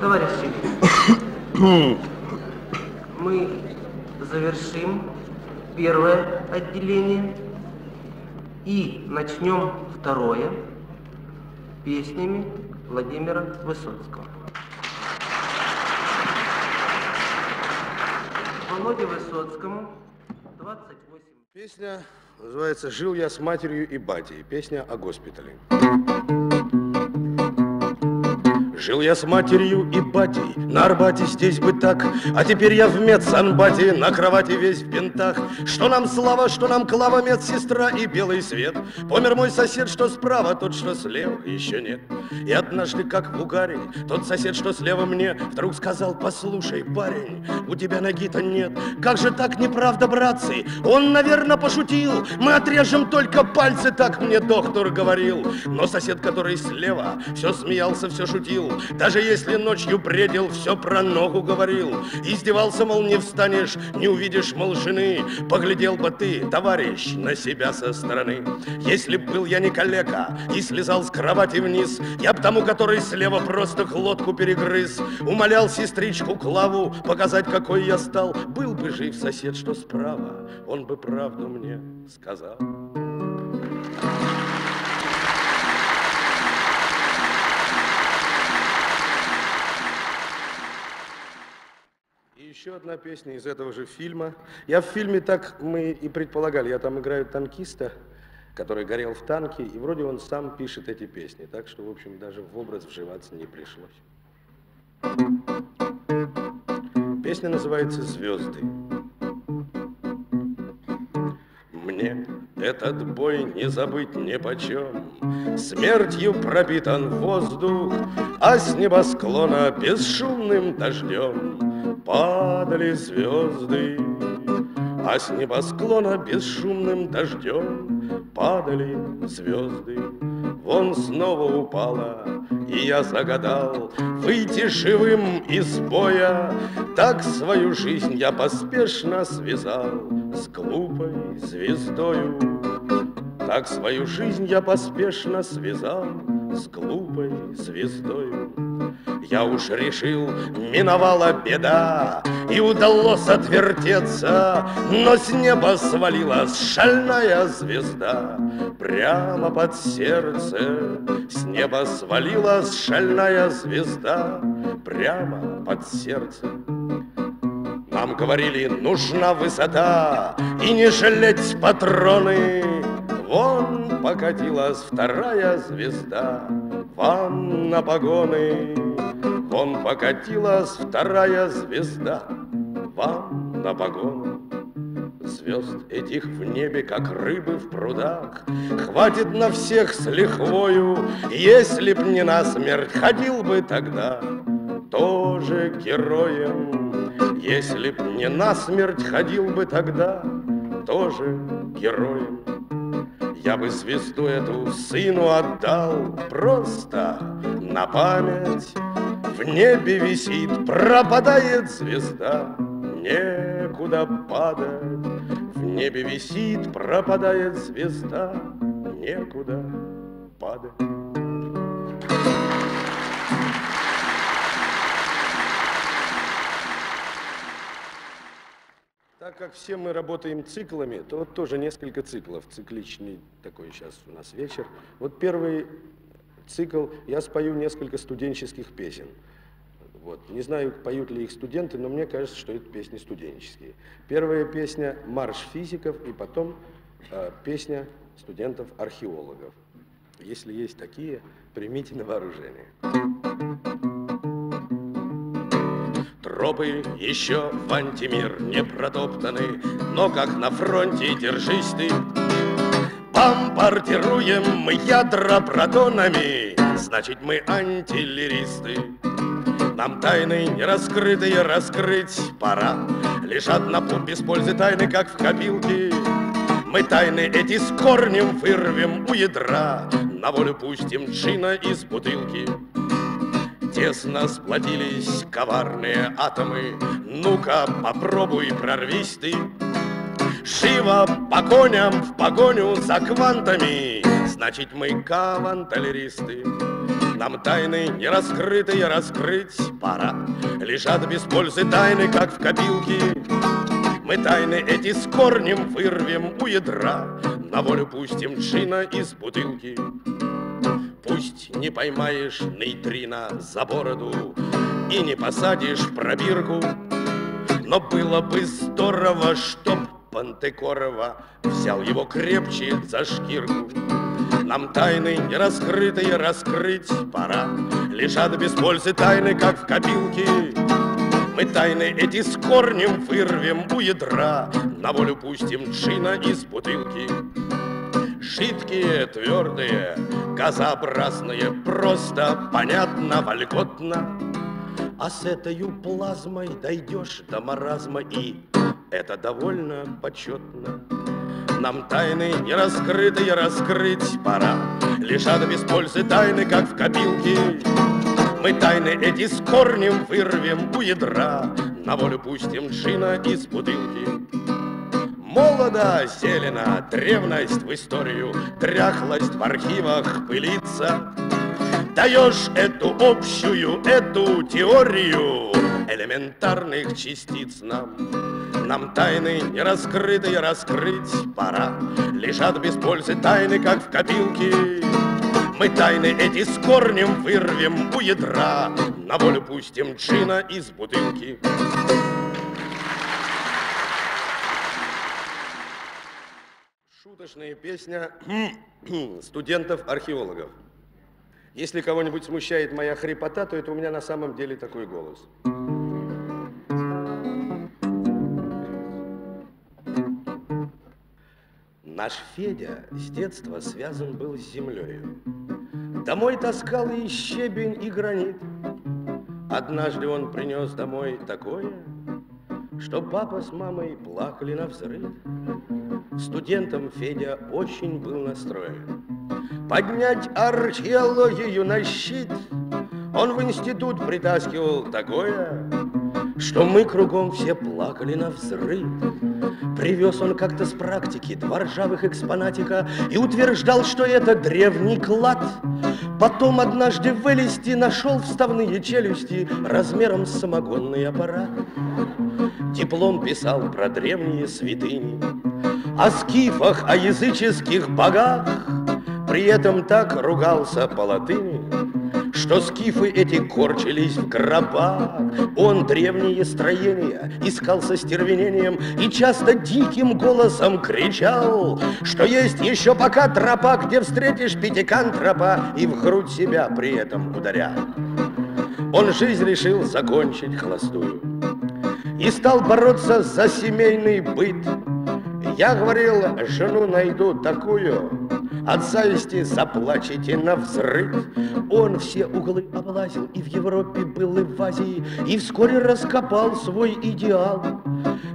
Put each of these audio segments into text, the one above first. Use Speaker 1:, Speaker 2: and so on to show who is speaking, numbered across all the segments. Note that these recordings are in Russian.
Speaker 1: Товарищи, мы завершим первое отделение и начнем второе песнями Владимира Высоцкого. Володе Высоцкому 28.
Speaker 2: Песня называется «Жил я с матерью и батей». Песня о госпитале. Жил я с матерью и батей, на Арбате здесь бы так, А теперь я в медсанбате, на кровати весь в бинтах. Что нам слава, что нам клава, медсестра и белый свет. Помер мой сосед, что справа, тот, что слева, еще нет. И однажды, как в угаре, тот сосед, что слева мне, Вдруг сказал, послушай, парень, у тебя ноги-то нет. Как же так неправда, братцы? Он, наверное, пошутил. Мы отрежем только пальцы, так мне доктор говорил. Но сосед, который слева, все смеялся, все шутил. Даже если ночью бредил, все про ногу говорил. Издевался, мол, не встанешь, не увидишь, мол, жены. Поглядел бы ты, товарищ, на себя со стороны. Если б был я не калека и слезал с кровати вниз, я б тому, который слева просто глотку перегрыз. Умолял сестричку Клаву показать, какой я стал. Был бы жив сосед, что справа, он бы правду мне сказал. Еще одна песня из этого же фильма. Я в фильме так мы и предполагали. Я там играю танкиста, который горел в танке, и вроде он сам пишет эти песни. Так что, в общем, даже в образ вживаться не пришлось. Песня называется «Звезды». Мне этот бой не забыть ни почем. Смертью пропитан воздух, а с небосклона бесшумным дождем падали звезды, а с небосклона бесшумным дождем падали звезды. Вон снова упала, и я загадал выйти живым из боя. Так свою жизнь я поспешно связал с глупой звездою. Так свою жизнь я поспешно связал с глупой звездою. Я уж решил, миновала беда, И удалось отвертеться, Но с неба свалилась шальная звезда. Прямо под сердце с неба свалилась шальная звезда. Прямо под сердце. Нам говорили, нужна высота, И не жалеть патроны. Вон покатилась вторая звезда, Вам на погоны. Вон покатилась вторая звезда Вам на погоны. Звезд этих в небе, как рыбы в прудах, Хватит на всех с лихвою, Если б не на смерть ходил бы тогда Тоже героем. Если б не на смерть ходил бы тогда Тоже героем. Я бы звезду эту сыну отдал Просто на память в небе висит, пропадает звезда, некуда падать. В небе висит, пропадает звезда, некуда падать. Так как все мы работаем циклами, то вот тоже несколько циклов. Цикличный такой сейчас у нас вечер. Вот первый цикл, я спою несколько студенческих песен. Вот. Не знаю, поют ли их студенты, но мне кажется, что это песни студенческие. Первая песня «Марш физиков» и потом э, песня студентов-археологов. Если есть такие, примите на вооружение. Тропы еще в антимир не протоптаны, но как на фронте держись ты, Бомбардируем мы ядра протонами, значит мы антиллеристы. Нам тайны не раскрытые раскрыть пора, Лежат на путь без пользы тайны, как в копилке. Мы тайны эти с корнем вырвем у ядра, На волю пустим джина из бутылки. Тесно сплотились коварные атомы, Ну-ка попробуй прорвись ты. Живо по коням в погоню за квантами, Значит, мы каванталеристы. Нам тайны не раскрытые раскрыть пора. Лежат без пользы тайны, как в копилке. Мы тайны эти с корнем вырвем у ядра, На волю пустим джина из бутылки. Пусть не поймаешь нейтрино за бороду И не посадишь в пробирку, Но было бы здорово, чтоб Пантекорова Взял его крепче за шкирку. Нам тайны не раскрытые раскрыть пора. Лежат без пользы тайны, как в копилке. Мы тайны эти с корнем вырвем у ядра, На волю пустим джина из бутылки. Жидкие, твердые, газообразные, Просто, понятно, вольготно. А с этой плазмой дойдешь до маразма И это довольно почетно. Нам тайны не раскрытые раскрыть пора. Лежат без пользы тайны, как в копилке. Мы тайны эти с корнем вырвем у ядра, На волю пустим джина из бутылки. Молодо, зелено, древность в историю, Тряхлость в архивах пылится. Даешь эту общую, эту теорию Элементарных частиц нам. Нам тайны не раскрытые раскрыть пора. Лежат без пользы тайны, как в копилке. Мы тайны эти с корнем вырвем у ядра, На волю пустим джина из бутылки. Шуточная песня студентов-археологов. Если кого-нибудь смущает моя хрипота, то это у меня на самом деле такой голос. Наш Федя с детства связан был с землею. Домой таскал и щебень, и гранит. Однажды он принес домой такое, что папа с мамой плакали на взрыв. Студентом Федя очень был настроен. Поднять археологию на щит Он в институт притаскивал такое, Что мы кругом все плакали на взрыв. Привез он как-то с практики два ржавых экспонатика И утверждал, что это древний клад. Потом однажды в Элисте нашел вставные челюсти Размером с самогонный аппарат. Диплом писал про древние святыни, О скифах, о языческих богах, При этом так ругался по латыни, что скифы эти корчились в гробах. Он древние строения искал со стервенением и часто диким голосом кричал, что есть еще пока тропа, где встретишь пятикантропа и в грудь себя при этом ударя. Он жизнь решил закончить холостую и стал бороться за семейный быт. Я говорил, жену найду такую, от зависти заплачете на взрыв. Он все углы облазил и в Европе был, и в Азии, и вскоре раскопал свой идеал.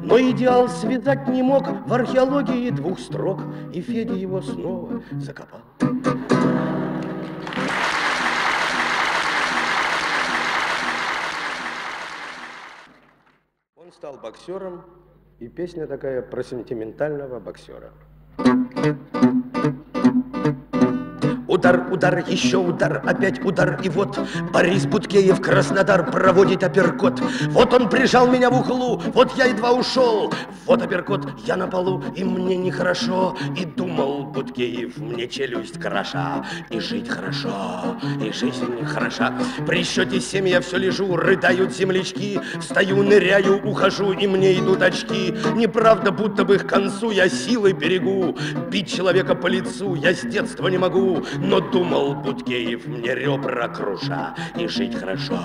Speaker 2: Но идеал связать не мог в археологии двух строк, и Федя его снова закопал. Он стал боксером, и песня такая про сентиментального боксера. Удар, удар, еще удар, опять удар, и вот Борис Буткеев, Краснодар, проводит апперкот. Вот он прижал меня в углу, вот я едва ушел. Вот апперкот, я на полу, и мне нехорошо. И думал Буткеев, мне челюсть кроша, и жить хорошо, и жизнь хороша. При счете семь я все лежу, рыдают землячки, встаю, ныряю, ухожу, и мне идут очки. Неправда, будто бы к концу я силой берегу, бить человека по лицу я с детства не могу. Но думал Буткеев, мне ребра круша, и жить хорошо,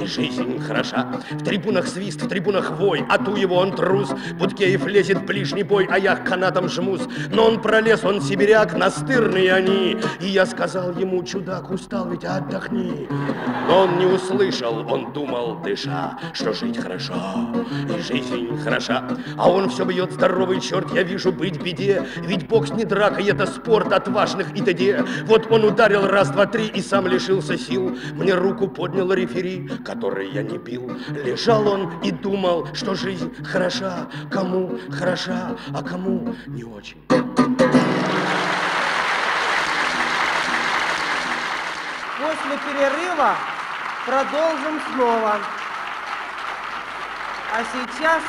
Speaker 2: и жизнь хороша. В трибунах свист, в трибунах вой, а ту его он трус. Буткеев лезет ближний бой, а я к канатам жмусь. Но он пролез, он сибиряк, настырные они. И я сказал ему, чудак, устал ведь, отдохни. Но он не услышал, он думал, дыша, что жить хорошо, и жизнь хороша. А он все бьет, здоровый черт, я вижу быть беде. Ведь бокс не драка, это спорт отважных и т.д. Вот он ударил раз, два, три и сам лишился сил. Мне руку поднял рефери, который я не бил. Лежал он и думал, что жизнь хороша, кому хороша, а кому не очень.
Speaker 1: После перерыва продолжим снова. А сейчас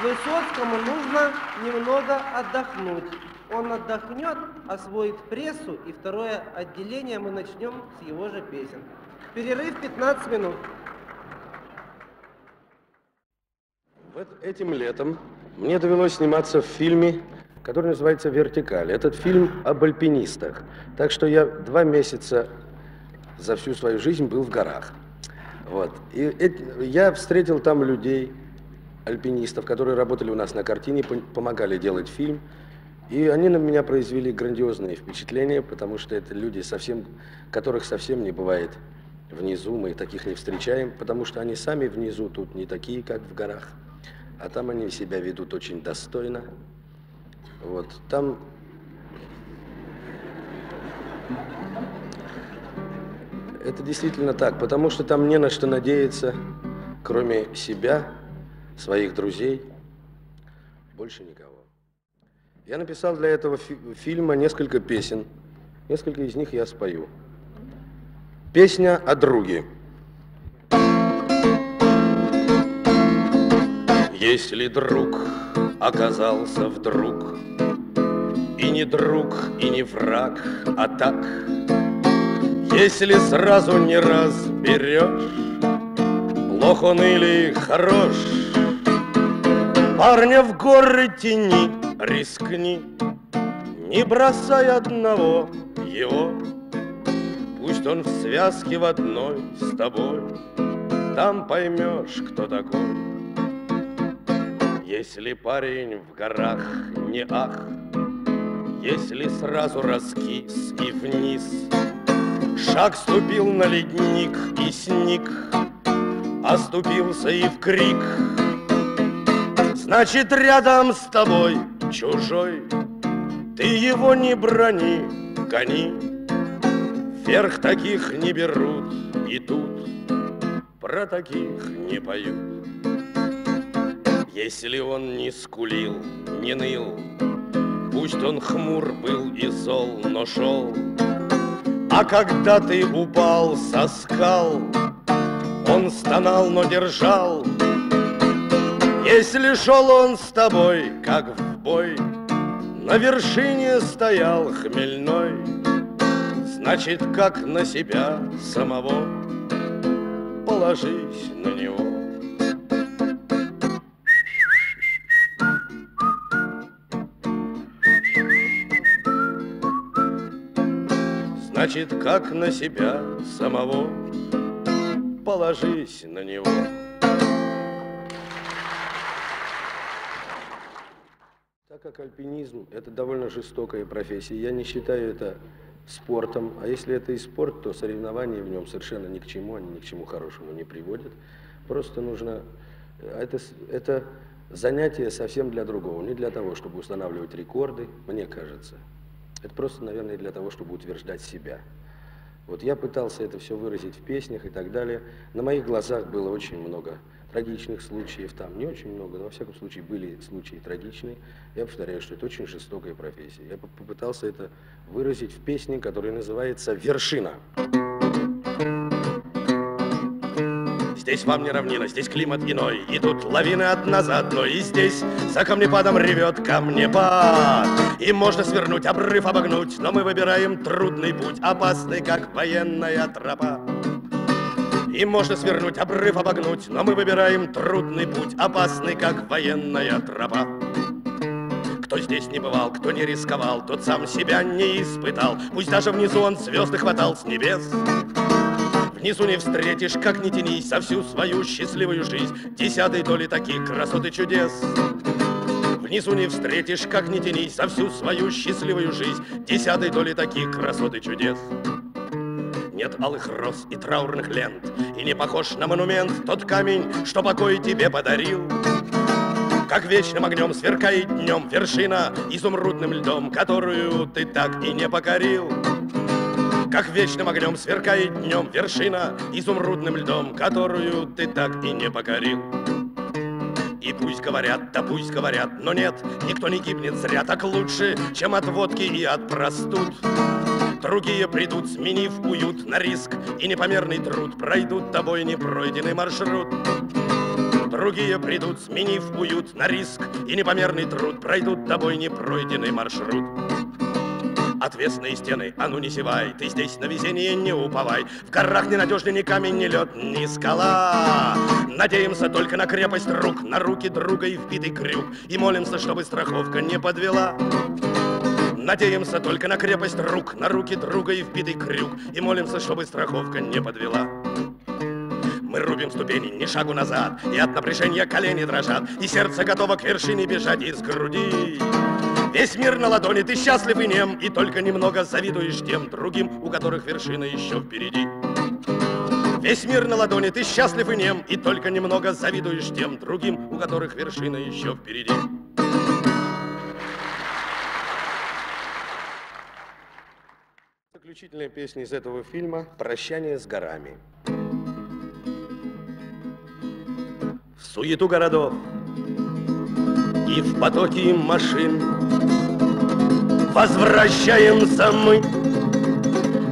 Speaker 1: Высоцкому нужно немного отдохнуть. Он отдохнет, освоит прессу, и второе отделение мы начнем с его же песен. Перерыв 15 минут.
Speaker 2: Вот этим летом мне довелось сниматься в фильме, который называется «Вертикаль». Этот фильм об альпинистах. Так что я два месяца за всю свою жизнь был в горах. Вот. И я встретил там людей, альпинистов, которые работали у нас на картине, помогали делать фильм. И они на меня произвели грандиозные впечатления, потому что это люди, совсем, которых совсем не бывает внизу, мы таких не встречаем, потому что они сами внизу тут не такие, как в горах, а там они себя ведут очень достойно. Вот, там это действительно так, потому что там не на что надеяться, кроме себя, своих друзей, больше никого. Я написал для этого фи фильма несколько песен. Несколько из них я спою. Песня о друге. Если друг оказался вдруг И не друг, и не враг, а так Если сразу не разберешь Плох он или хорош Парня в горы тени рискни, Не бросай одного его, Пусть он в связке в одной с тобой, Там поймешь, кто такой. Если парень в горах не ах, Если сразу раскис и вниз, Шаг ступил на ледник и сник, Оступился и в крик — Значит, рядом с тобой чужой, Ты его не брони, гони. Вверх таких не берут и тут Про таких не поют. Если он не скулил, не ныл, Пусть он хмур был и зол, но шел. А когда ты упал со скал, Он стонал, но держал если шел он с тобой, как в бой, На вершине стоял хмельной, Значит, как на себя самого Положись на него. Значит, как на себя самого Положись на него. как альпинизм, это довольно жестокая профессия. Я не считаю это спортом. А если это и спорт, то соревнования в нем совершенно ни к чему, они ни к чему хорошему не приводят. Просто нужно... Это, это занятие совсем для другого. Не для того, чтобы устанавливать рекорды, мне кажется. Это просто, наверное, для того, чтобы утверждать себя. Вот я пытался это все выразить в песнях и так далее. На моих глазах было очень много трагичных случаев там не очень много, но во всяком случае были случаи трагичные. Я повторяю, что это очень жестокая профессия. Я попытался это выразить в песне, которая называется «Вершина». Здесь вам не равнина, здесь климат иной, И тут лавины одна за одной, И здесь за камнепадом ревет камнепад. И можно свернуть, обрыв обогнуть, Но мы выбираем трудный путь, Опасный, как военная тропа. И можно свернуть, обрыв обогнуть, но мы выбираем трудный путь, опасный, как военная тропа. Кто здесь не бывал, кто не рисковал, тот сам себя не испытал. Пусть даже внизу он звезды хватал с небес. Внизу не встретишь, как не тянись, за всю свою счастливую жизнь Десятой доли таких красот и чудес. Внизу не встретишь, как не тянись, за всю свою счастливую жизнь Десятой доли таких красот и чудес. Нет алых роз и траурных лент, И не похож на монумент Тот камень, что покой тебе подарил. Как вечным огнем сверкает днем Вершина изумрудным льдом, Которую ты так и не покорил. Как вечным огнем сверкает днем Вершина изумрудным льдом, Которую ты так и не покорил. И пусть говорят, да пусть говорят, но нет, никто не гибнет зря так лучше, чем от водки и от простуд. Другие придут, сменив уют на риск и непомерный труд, пройдут тобой непройденный маршрут. Другие придут, сменив уют на риск и непомерный труд, пройдут тобой непройденный маршрут. Отвесные стены, а ну не севай, ты здесь на везение не уповай. В горах ненадежный ни камень, ни лед, ни скала. Надеемся только на крепость рук, на руки друга и вбитый крюк, и молимся, чтобы страховка не подвела. Надеемся только на крепость рук, на руки друга и вбитый крюк, и молимся, чтобы страховка не подвела. Мы рубим ступени, ни шагу назад, и от напряжения колени дрожат, и сердце готово к вершине бежать из груди. Весь мир на ладони, ты счастлив и нем, и только немного завидуешь тем другим, у которых вершина еще впереди. Весь мир на ладони, ты счастлив и нем, и только немного завидуешь тем другим, у которых вершина еще впереди. Заключительная песня из этого фильма «Прощание с горами». В суету городов и в потоке машин. Возвращаемся мы,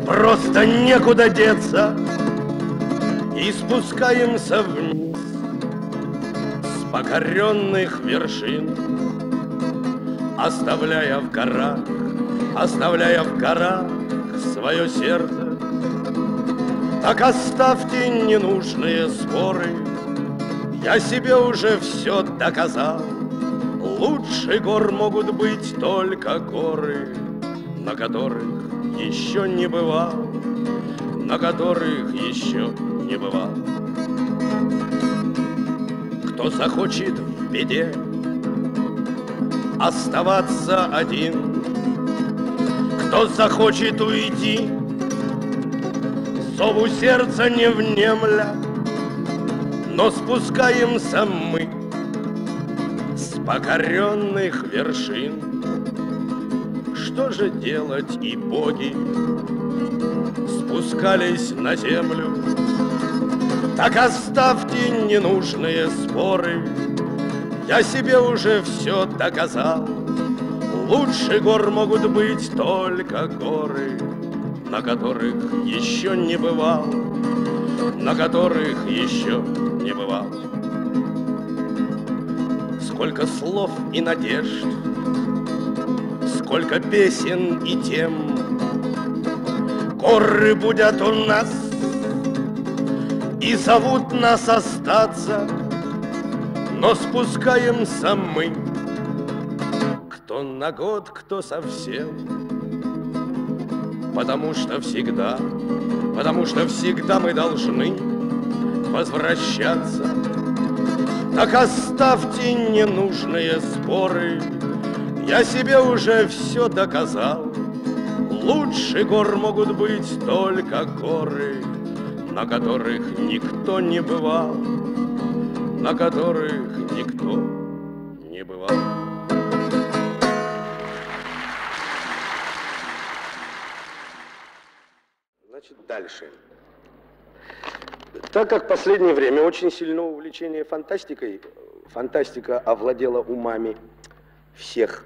Speaker 2: просто некуда деться И спускаемся вниз с покоренных вершин Оставляя в горах, оставляя в горах свое сердце. Так оставьте ненужные споры Я себе уже все доказал Лучше гор могут быть только горы, на которых еще не бывал, на которых еще не бывал. Кто захочет в беде оставаться один, кто захочет уйти, зову сердца не внемля, но спускаемся мы покоренных вершин. Что же делать и боги спускались на землю? Так оставьте ненужные споры, я себе уже все доказал. Лучше гор могут быть только горы, на которых еще не бывал, на которых еще не бывал сколько слов и надежд, сколько песен и тем. Горы будут у нас и зовут нас остаться, но спускаемся мы, кто на год, кто совсем. Потому что всегда, потому что всегда мы должны возвращаться так оставьте ненужные споры, Я себе уже все доказал. Лучше гор могут быть только горы, На которых никто не бывал, На которых никто не бывал. Значит, дальше. Так как в последнее время очень сильно увлечение фантастикой, фантастика овладела умами всех.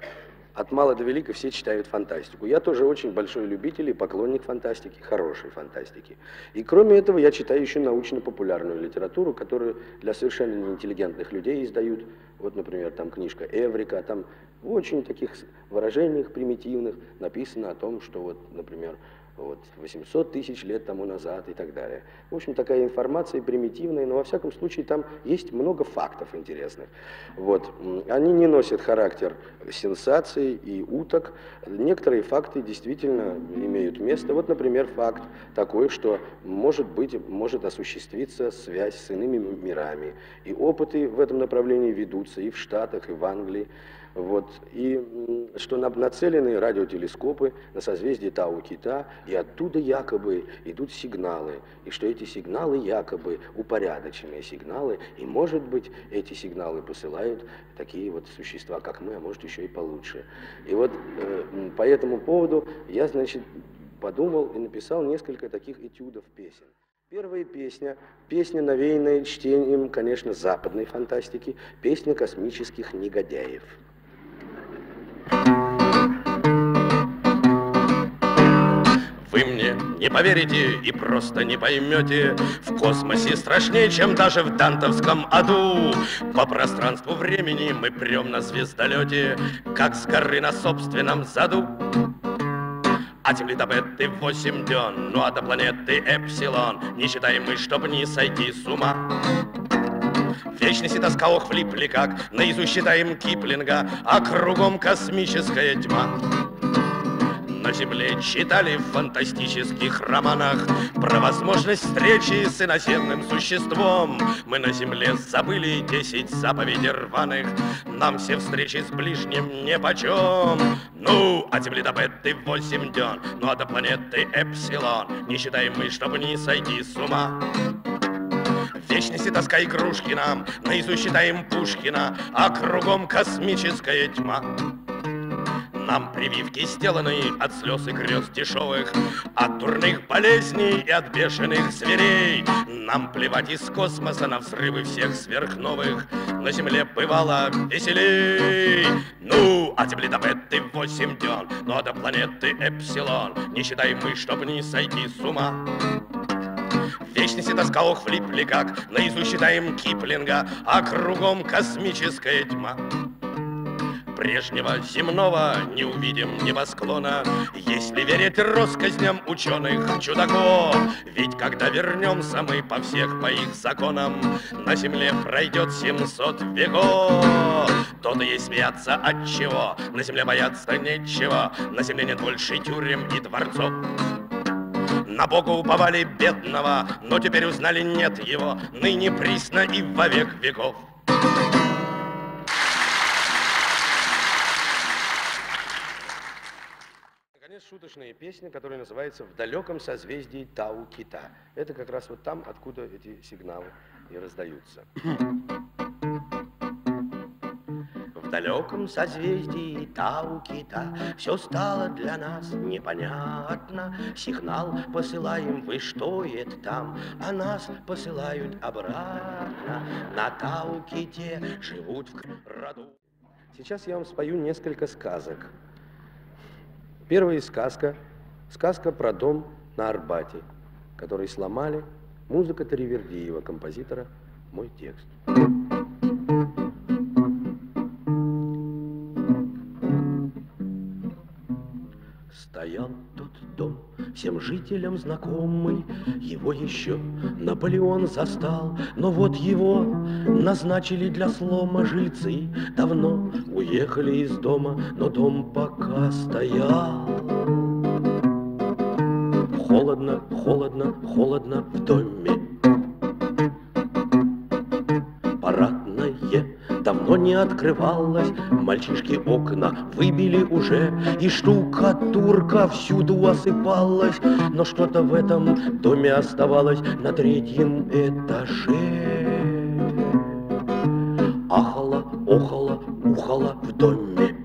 Speaker 2: От мала до велика все читают фантастику. Я тоже очень большой любитель и поклонник фантастики, хорошей фантастики. И кроме этого я читаю еще научно-популярную литературу, которую для совершенно неинтеллигентных людей издают. Вот, например, там книжка Эврика, там в очень таких выражениях примитивных написано о том, что вот, например, вот, 800 тысяч лет тому назад и так далее. В общем, такая информация примитивная, но во всяком случае там есть много фактов интересных. Вот. Они не носят характер сенсаций и уток. Некоторые факты действительно имеют место. Вот, например, факт такой, что может быть, может осуществиться связь с иными мирами. И опыты в этом направлении ведутся и в Штатах, и в Англии. Вот. И что нацелены радиотелескопы на созвездие Тау-Кита, и оттуда якобы идут сигналы, и что эти сигналы якобы упорядоченные сигналы, и может быть эти сигналы посылают такие вот существа, как мы, а может еще и получше. И вот э, по этому поводу я, значит, подумал и написал несколько таких этюдов песен. Первая песня, песня, навеянная чтением, конечно, западной фантастики, песня космических негодяев. Мне не поверите и просто не поймете. В космосе страшнее, чем даже в дантовском аду. По пространству времени мы прем на звездолете, как с горы на собственном заду. А земли до беты 8 дён, ну а до планеты Эпсилон Не считаем мы, чтоб не сойти с ума. Вечности тоска охвлипли, как? Наизусть считаем Киплинга, а кругом космическая тьма. На земле читали в фантастических романах Про возможность встречи с иноземным существом. Мы на земле забыли десять заповедей рваных. Нам все встречи с ближним нипочем. Ну, от земли до беты восемь дён Ну, а до планеты Эпсилон. Не считаем мы, чтобы не сойти с ума вечности тоска игрушки нам, наизусть считаем Пушкина, а кругом космическая тьма. Нам прививки сделаны от слез и грез дешевых, От дурных болезней и от бешеных зверей. Нам плевать из космоса на взрывы всех сверхновых, На Земле бывало веселей. Ну, от Земли до Беты восемь дён, а до планеты Эпсилон Не считаем мы, чтоб не сойти с ума. Вечности тоска влипли, как наизусть читаем Киплинга, А кругом космическая тьма. Прежнего земного не увидим небосклона, Если верить россказням ученых чудаков. Ведь когда вернемся мы по всех по их законам, На земле пройдет 700 веков. То-то ей смеяться от чего, на земле бояться нечего, На земле нет больше тюрем и дворцов. На Бога уповали бедного, но теперь узнали нет его, ныне присно и во век веков. Наконец, шуточная песня, которая называется «В далеком созвездии Тау-Кита». Это как раз вот там, откуда эти сигналы и раздаются. Далеком созвездии Тау-Кита Все стало для нас непонятно. Сигнал посылаем, вы что это там? А нас посылают обратно. На Тау-Ките живут в роду. Сейчас я вам спою несколько сказок. Первая сказка – сказка про дом на Арбате, который сломали. Музыка Таривердиева, композитора, мой текст. Стоял тот дом, всем жителям знакомый, Его еще Наполеон застал, Но вот его назначили для слома жильцы, Давно уехали из дома, но дом пока стоял. Холодно, холодно, холодно в доме. Давно не открывалась. Мальчишки окна выбили уже, и штукатурка всюду осыпалась. Но что-то в этом доме оставалось на третьем этаже. Ахала, охала, ухала в доме.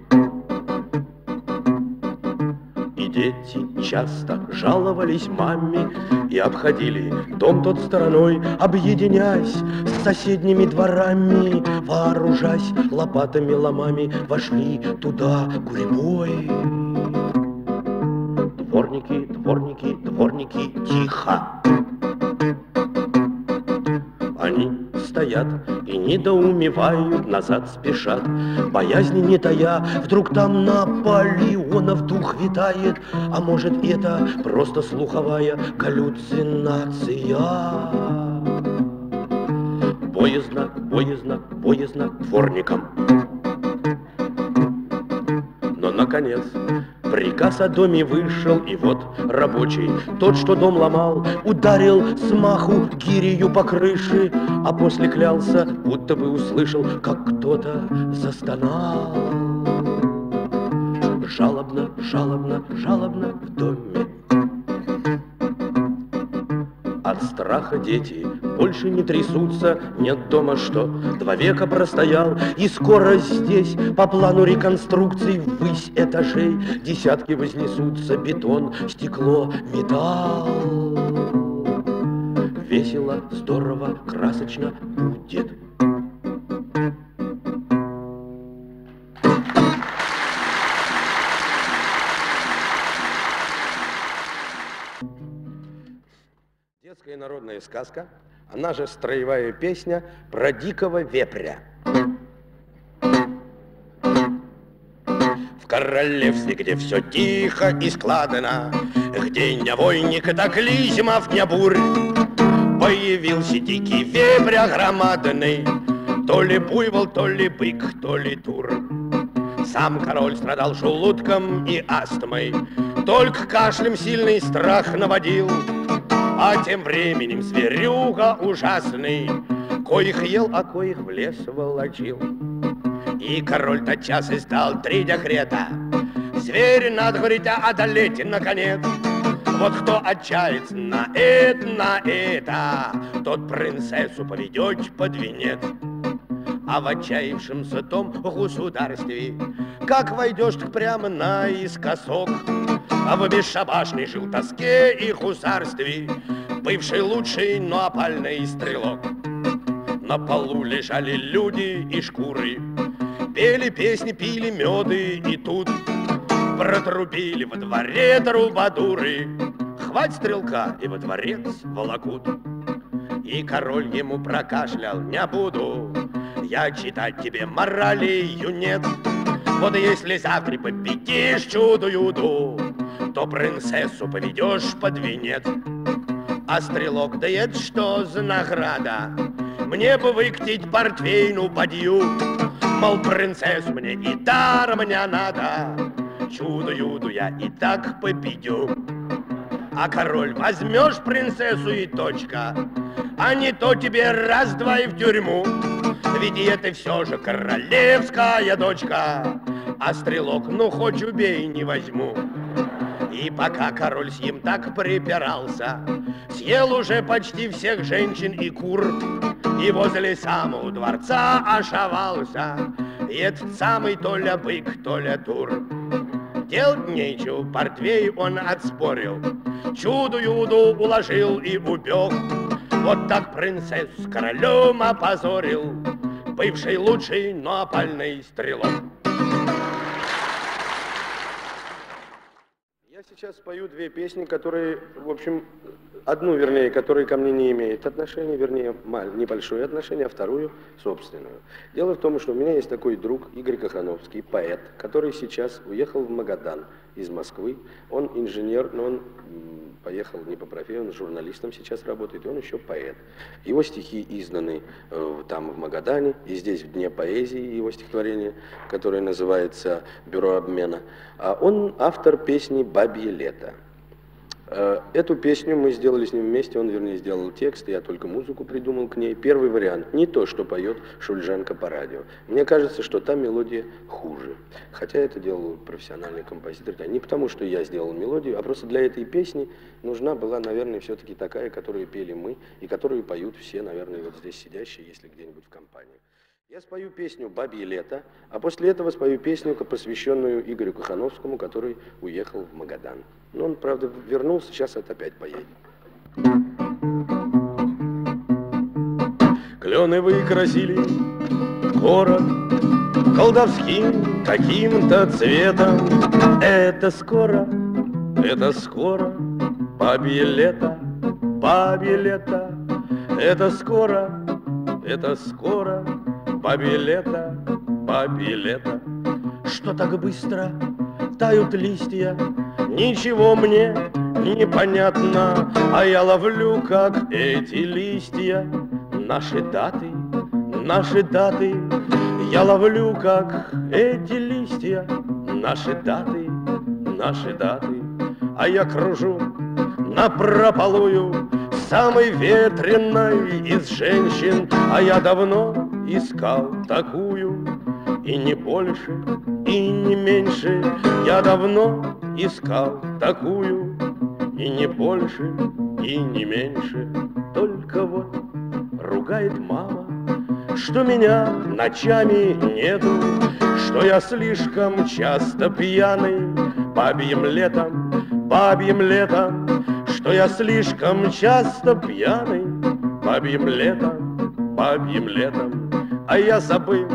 Speaker 2: дети часто жаловались маме И обходили дом тот стороной, объединяясь соседними дворами Вооружаясь лопатами, ломами, вошли туда гурьбой Дворники, дворники, дворники, тихо! Они стоят и недоумевают, назад спешат, боязни не тая, вдруг там Наполеонов дух витает, а может это просто слуховая галлюцинация. Боязно, боязно, боязно дворникам. Но, наконец, Приказ о доме вышел, и вот рабочий, тот, что дом ломал, ударил смаху гирею по крыше, а после клялся, будто бы услышал, как кто-то застонал. Жалобно, жалобно, жалобно в доме от страха дети больше не трясутся, нет дома что. Два века простоял, и скоро здесь по плану реконструкции ввысь этажей десятки вознесутся, бетон, стекло, металл. Весело, здорово, красочно будет. Народная сказка, она же строевая песня про дикого вепря. В королевстве, где все тихо и складно, Где не войник, клизмов не бурь, Появился дикий вепря громадный, То ли буйвол, то ли бык, то ли тур. Сам король страдал желудком и астмой, Только кашлем сильный страх наводил, А тем временем зверюга ужасный, Коих ел, а коих в лес волочил. И король тотчас издал три декрета, Зверь надо, говорить, одолеть наконец. Вот кто отчается на это, на это, Тот принцессу поведет под венец а в отчаявшемся том государстве, как войдешь так прямо наискосок, а в бесшабашной жил тоске и хусарстве, бывший лучший, но опальный стрелок. На полу лежали люди и шкуры, пели песни, пили меды, и тут протрубили во дворе трубадуры. Хвать стрелка, и во дворец волокут. И король ему прокашлял, не буду, я читать тебе морали, юнец. Вот если завтра победишь чудо-юду, то принцессу поведешь под венец. А стрелок, да это что за награда? Мне бы выкатить портвейну подью, Мол, принцессу мне и даром не надо, Чудо-юду я и так победю. А король, возьмешь принцессу и точка, А не то тебе раз-два и в тюрьму. Ведь это все же королевская дочка, А стрелок, ну хоть убей, не возьму. И пока король с ним так припирался, Съел уже почти всех женщин и кур, И возле самого дворца ошавался, И этот самый то ли бык, то ли тур. Делать нечего, портвей он отспорил, Чуду-юду уложил и убег. Вот так принцессу с королем опозорил, Бывший лучший, но опальный стрелок. Я сейчас спою две песни, которые, в общем, одну, вернее, которая ко мне не имеет отношения, вернее, небольшое отношение, а вторую собственную. Дело в том, что у меня есть такой друг Игорь Кахановский, поэт, который сейчас уехал в Магадан из Москвы. Он инженер, но он поехал не по профессии, он журналистом сейчас работает, и он еще поэт. Его стихи изданы э, там в Магадане, и здесь в Дне поэзии его стихотворение, которое называется «Бюро обмена». А он автор песни «Бабье лето». Э, эту песню мы сделали с ним вместе, он, вернее, сделал текст, я только музыку придумал к ней. Первый вариант, не то, что поет Шульженко по радио. Мне кажется, что та мелодия хуже. Хотя это делал профессиональный композитор. Не потому, что я сделал мелодию, а просто для этой песни нужна была, наверное, все-таки такая, которую пели мы, и которую поют все, наверное, вот здесь сидящие, если где-нибудь в компании. Я спою песню «Бабье лето», а после этого спою песню, посвященную Игорю Кахановскому, который уехал в Магадан. Но он, правда, вернулся, сейчас это опять поедет. Клены выкрасили город колдовским каким-то цветом. Это скоро, это скоро, бабье лето, бабье лето. Это скоро, это скоро, Бабе лето, что так быстро тают листья, Ничего мне не понятно, а я ловлю, как эти листья, Наши даты, наши даты, я ловлю, как эти листья, Наши даты, наши даты, а я кружу на прополую, Самой ветреной из женщин, а я давно искал такую, и не больше, и не меньше. Я давно искал такую, и не больше, и не меньше. Только вот ругает мама, что меня ночами нету, что я слишком часто пьяный, бабьим летом, бабьим летом, что я слишком часто пьяный, бабьим летом, бабьим летом. А я забыл,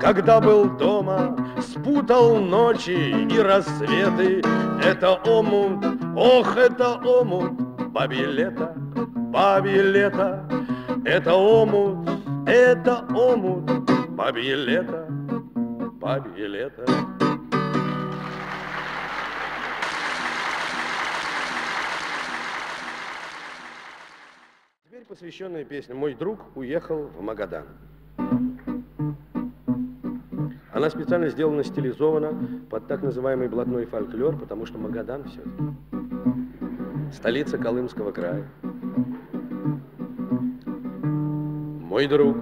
Speaker 2: когда был дома, Спутал ночи и рассветы. Это омут, ох, это омут, Бабье лето, бабье лето, это омут, это омут, бабье лето, бабье лето. Теперь посвященная песня «Мой друг уехал в Магадан». Она специально сделана, стилизована под так называемый блатной фольклор, потому что Магадан все столица Колымского края. Мой друг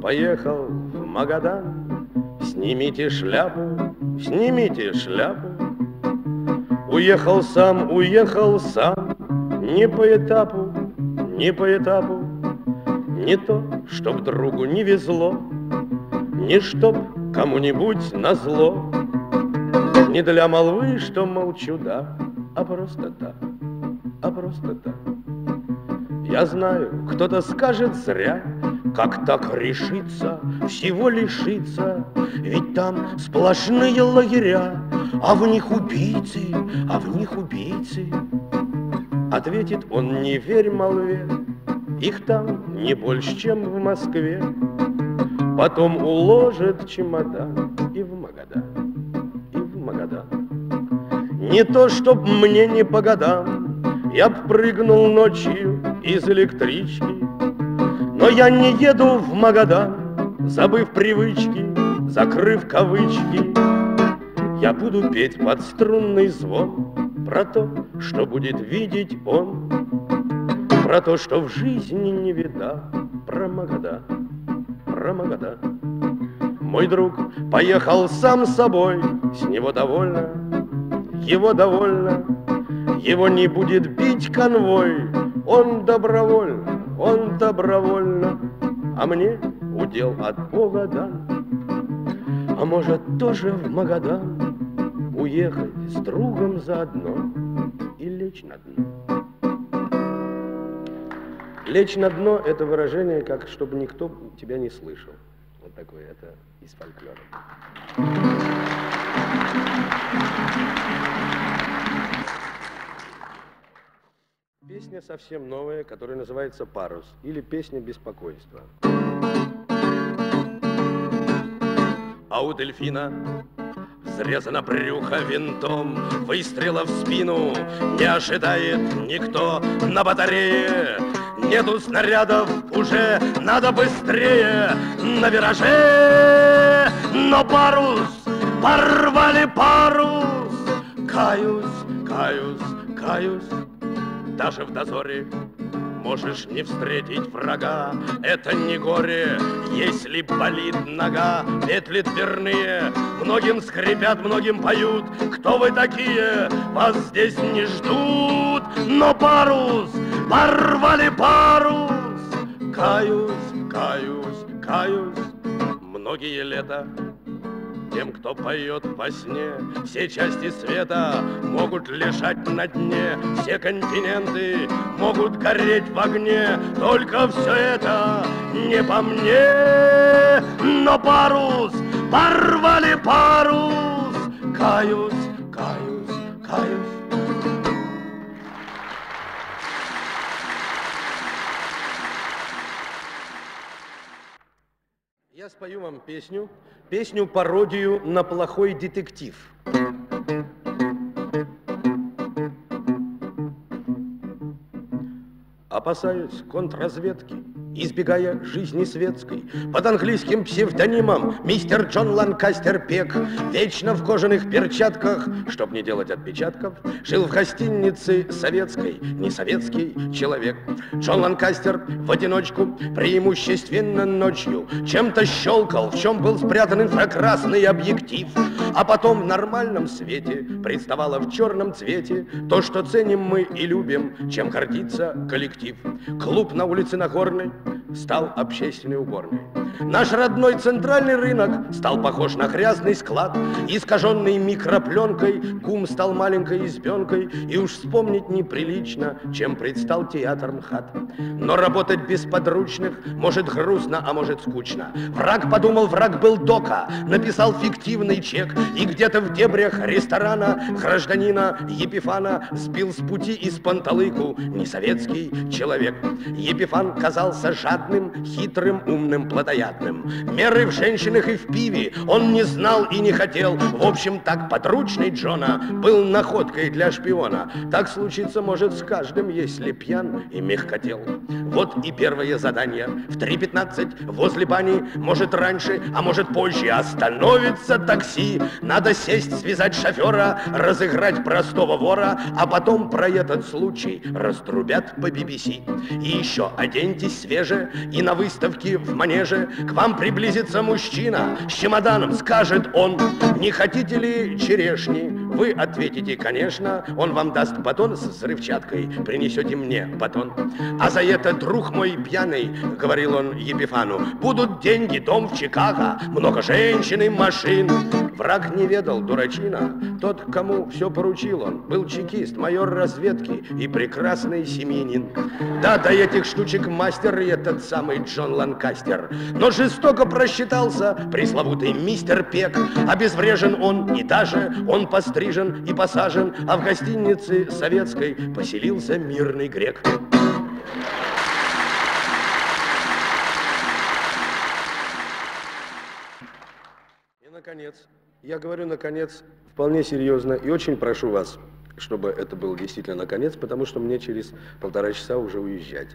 Speaker 2: поехал в Магадан, Снимите шляпу, снимите шляпу. Уехал сам, уехал сам, Не по этапу, не по этапу, Не то, чтоб другу не везло, Не чтоб кому-нибудь назло, Не для молвы, что молчу, да, А просто так, а просто так. Я знаю, кто-то скажет зря, как так решиться, всего лишиться, Ведь там сплошные лагеря, а в них убийцы, а в них убийцы. Ответит он, не верь молве, их там не больше, чем в Москве. Потом уложит чемодан и в Магадан, и в Магадан. Не то, чтоб мне не по годам, я прыгнул ночью из электрички, но я не еду в Магадан, забыв привычки, закрыв кавычки. Я буду петь под струнный звон про то, что будет видеть он, про то, что в жизни не видал, про Магадан про Магадан. Мой друг поехал сам с собой, с него довольно, его довольно, его не будет бить конвой, он добровольно, он добровольно, а мне удел от Бога дан. А может тоже в Магадан уехать с другом заодно и лечь на дно. Лечь на дно – это выражение, как чтобы никто тебя не слышал. Вот такое это из фольклора. Песня совсем новая, которая называется «Парус» или «Песня беспокойства». А у дельфина Срезано брюхо винтом, выстрела в спину Не ожидает никто на батарее Нету снарядов уже, надо быстрее на вираже. Но парус, порвали парус. Каюсь, каюсь, каюсь, даже в дозоре Можешь не встретить врага, это не горе, если болит нога, петли дверные, многим скрипят, многим поют. Кто вы такие? Вас здесь не ждут, но парус, порвали парус. Каюсь, каюсь, каюсь, многие лета тем, кто поет по сне. Все части света могут лежать на дне, все континенты могут гореть в огне. Только все это не по мне, но парус, порвали парус. Каюсь, каюсь, каюсь. Спою вам песню, песню-пародию на плохой детектив. Опасаюсь контрразведки, избегая жизни светской. Под английским псевдонимом мистер Джон Ланкастер Пек, вечно в кожаных перчатках, чтоб не делать отпечатков, жил в гостинице советской, не советский человек. Джон Ланкастер в одиночку, преимущественно ночью, чем-то щелкал, в чем был спрятан инфракрасный объектив, а потом в нормальном свете представало в черном цвете то, что ценим мы и любим, чем гордится коллектив. Клуб на улице Нагорной, стал общественной уборной. Наш родной центральный рынок стал похож на грязный склад, искаженный микропленкой, гум стал маленькой избенкой, и уж вспомнить неприлично, чем предстал театр МХАТ. Но работать без подручных может грустно, а может скучно. Враг подумал, враг был дока, написал фиктивный чек, и где-то в дебрях ресторана гражданина Епифана сбил с пути из панталыку несоветский человек. Епифан казался жадным, хитрым, умным, плотоядным. Меры в женщинах и в пиве он не знал и не хотел. В общем, так подручный Джона был находкой для шпиона. Так случится может с каждым, если пьян и мягкотел. Вот и первое задание. В 3.15 возле бани, может раньше, а может позже, остановится такси. Надо сесть, связать шофера, разыграть простого вора, а потом про этот случай раструбят по BBC. И еще оденьтесь свеже, и на выставке в манеже к вам приблизится мужчина с чемоданом, скажет он, не хотите ли черешни? Вы ответите, конечно, он вам даст батон с взрывчаткой, принесете мне батон. А за это, друг мой пьяный, говорил он Епифану, будут деньги, дом в Чикаго, много женщин и машин. Враг не ведал, дурачина, тот, кому все поручил он, был чекист, майор разведки и прекрасный семьянин. Да, до этих штучек мастер этот самый Джон Ланкастер. Но жестоко просчитался пресловутый мистер Пек. Обезврежен он и даже он пострижен и посажен, а в гостинице советской поселился мирный грек. И, наконец, я говорю, наконец, вполне серьезно и очень прошу вас, чтобы это был действительно наконец, потому что мне через полтора часа уже уезжать.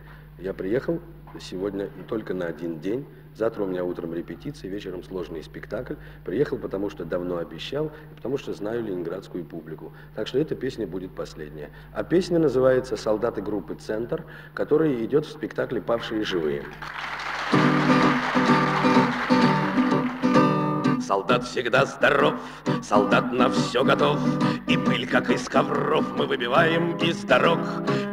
Speaker 2: Я приехал сегодня только на один день. Завтра у меня утром репетиция, вечером сложный спектакль. Приехал, потому что давно обещал, и потому что знаю ленинградскую публику. Так что эта песня будет последняя. А песня называется «Солдаты группы «Центр», которая идет в спектакле «Павшие живые». Солдат всегда здоров, солдат на все готов, И пыль, как из ковров, мы выбиваем из дорог.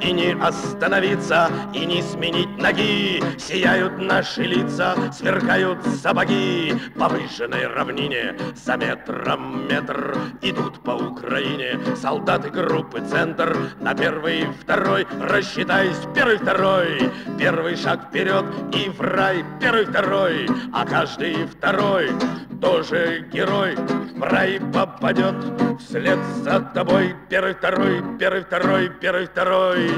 Speaker 2: И не остановиться, и не сменить ноги, Сияют наши лица, сверкают сапоги. По выжженной равнине за метром метр Идут по Украине солдаты группы «Центр» На первый, второй, рассчитайся, первый, второй. Первый шаг вперед и в рай, первый, второй, А каждый второй тоже герой в рай попадет вслед за тобой. Первый, второй, первый, второй, первый, второй.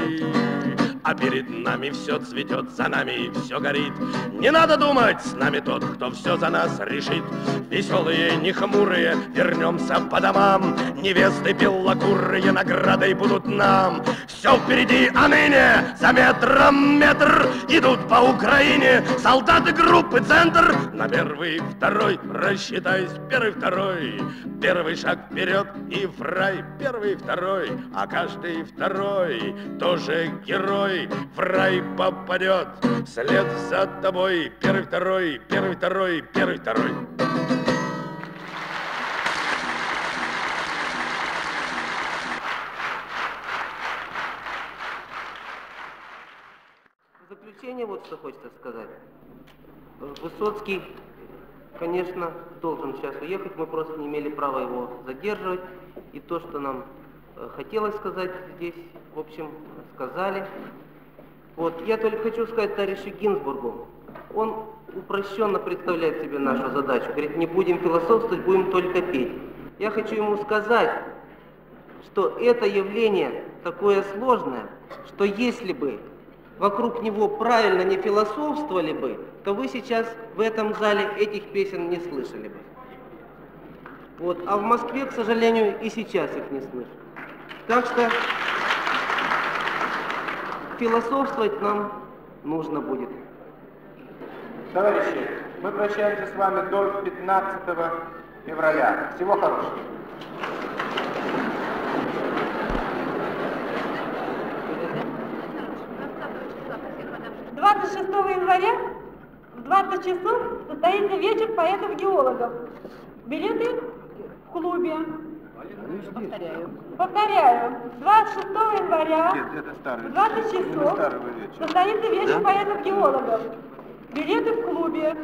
Speaker 2: А перед нами все цветет, за нами все горит. Не надо думать, с нами тот, кто все за нас решит. Веселые, не хмурые, вернемся по домам. Невесты белокурые наградой будут нам. Все впереди, а ныне за метром метр идут по Украине солдаты группы «Центр». На первый, второй, рассчитайся, первый, второй. Первый шаг вперед и в рай, первый, второй, а каждый второй тоже герой в рай попадет. След за тобой, первый, второй, первый, второй, первый, второй.
Speaker 1: В заключение вот что хочется сказать. Высоцкий, конечно, должен сейчас уехать, мы просто не имели права его задерживать. И то, что нам хотелось сказать здесь, в общем, сказали. Вот, я только хочу сказать товарищу Гинзбургу, он упрощенно представляет себе нашу задачу. Говорит, не будем философствовать, будем только петь. Я хочу ему сказать, что это явление такое сложное, что если бы вокруг него правильно не философствовали бы, то вы сейчас в этом зале этих песен не слышали бы. Вот. А в Москве, к сожалению, и сейчас их не слышу. Так что философствовать нам нужно будет.
Speaker 3: Товарищи, мы прощаемся с вами до 15 февраля. Всего хорошего.
Speaker 4: 26 января в 20 часов состоится вечер поэтов-геологов. Билеты в клубе. Повторяю. Повторяю. 26 января
Speaker 3: Нет, это старый.
Speaker 4: в 20
Speaker 3: Это
Speaker 4: часов состоится вечер поэтов-геологов. Билеты в клубе